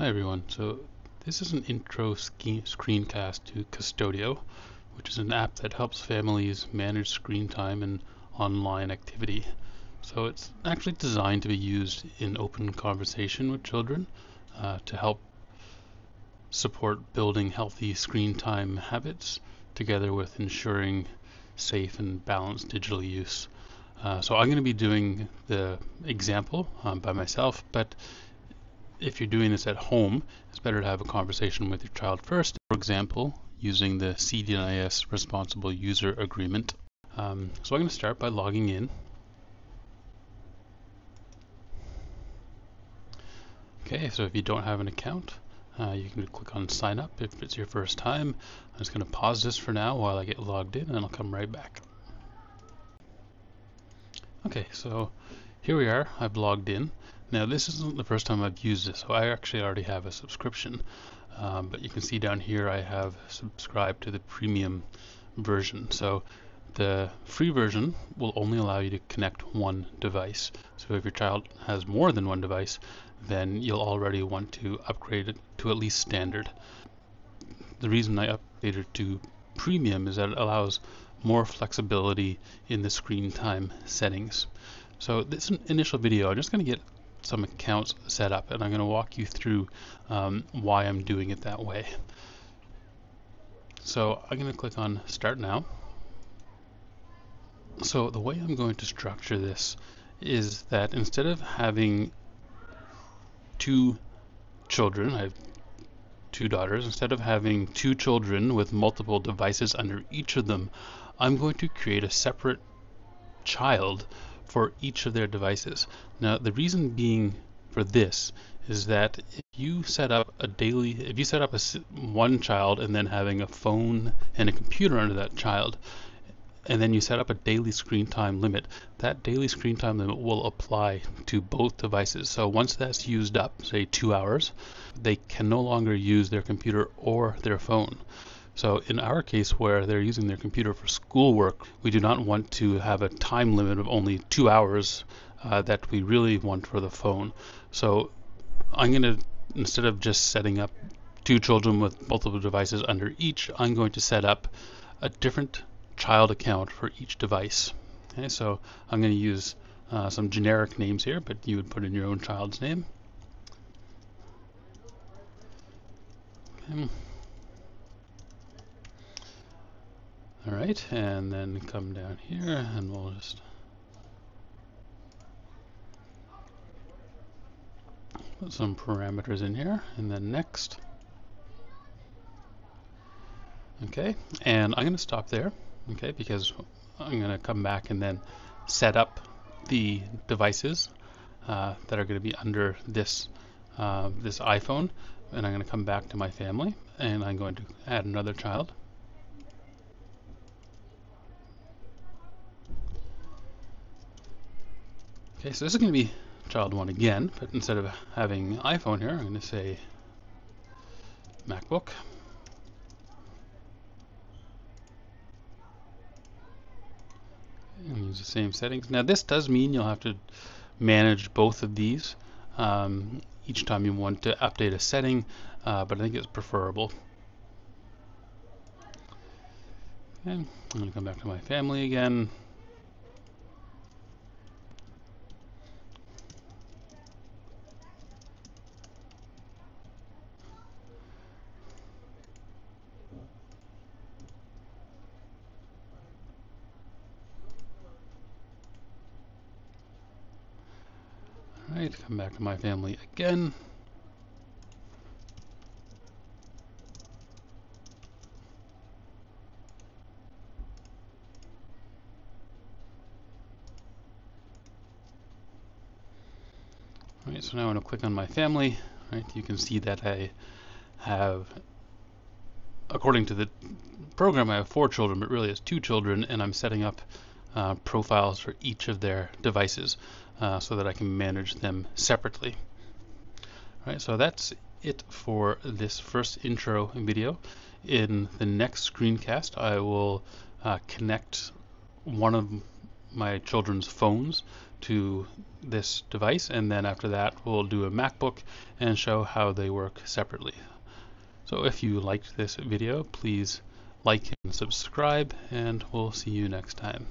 Hi everyone, so this is an intro screencast to Qustodio, which is an app that helps families manage screen time and online activity. So it's actually designed to be used in open conversation with children uh, to help support building healthy screen time habits together with ensuring safe and balanced digital use. Uh, so I'm going to be doing the example um, by myself, but if you're doing this at home, it's better to have a conversation with your child first. For example, using the CDNIS Responsible User Agreement. Um, so I'm going to start by logging in. Okay, so if you don't have an account, uh, you can click on sign up if it's your first time. I'm just going to pause this for now while I get logged in and I'll come right back. Okay, so here we are. I've logged in. Now this isn't the first time I've used this, so I actually already have a subscription. Um, but you can see down here I have subscribed to the premium version. So the free version will only allow you to connect one device. So if your child has more than one device, then you'll already want to upgrade it to at least standard. The reason I upgraded to premium is that it allows more flexibility in the screen time settings. So this initial video, I'm just going to get some accounts set up and I'm going to walk you through um, why I'm doing it that way. So I'm going to click on start now. So the way I'm going to structure this is that instead of having two children, I have two daughters, instead of having two children with multiple devices under each of them, I'm going to create a separate child for each of their devices. Now, the reason being for this is that if you set up a daily, if you set up a one child and then having a phone and a computer under that child, and then you set up a daily screen time limit, that daily screen time limit will apply to both devices. So once that's used up, say two hours, they can no longer use their computer or their phone. So in our case where they're using their computer for schoolwork, we do not want to have a time limit of only two hours uh, that we really want for the phone. So I'm going to, instead of just setting up two children with multiple devices under each, I'm going to set up a different child account for each device. Okay, so I'm going to use uh, some generic names here, but you would put in your own child's name. Okay. All right, and then come down here and we'll just put some parameters in here and then next. Okay, and I'm going to stop there, okay, because I'm going to come back and then set up the devices uh, that are going to be under this uh, this iPhone, and I'm going to come back to my family, and I'm going to add another child. Okay, so this is going to be child one again, but instead of having iPhone here, I'm going to say MacBook. And use the same settings. Now this does mean you'll have to manage both of these um, each time you want to update a setting, uh, but I think it's preferable. Okay, I'm going to come back to my family again. Alright, come back to my family again. Alright, so now I'm going to click on my family. Right, you can see that I have, according to the program, I have four children, but really it's two children, and I'm setting up uh, profiles for each of their devices uh, so that I can manage them separately. All right, so that's it for this first intro video. In the next screencast, I will uh, connect one of my children's phones to this device and then after that we'll do a MacBook and show how they work separately. So if you liked this video please like and subscribe and we'll see you next time.